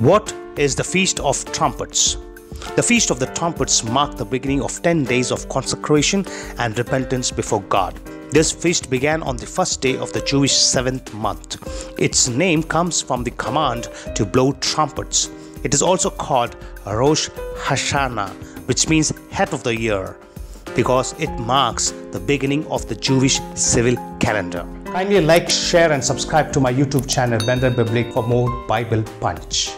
What is the Feast of Trumpets? The Feast of the Trumpets marked the beginning of 10 days of consecration and repentance before God. This feast began on the first day of the Jewish seventh month. Its name comes from the command to blow trumpets. It is also called Rosh Hashanah, which means head of the year, because it marks the beginning of the Jewish civil calendar. Kindly like, share, and subscribe to my YouTube channel, Bender Biblic, for more Bible Punch.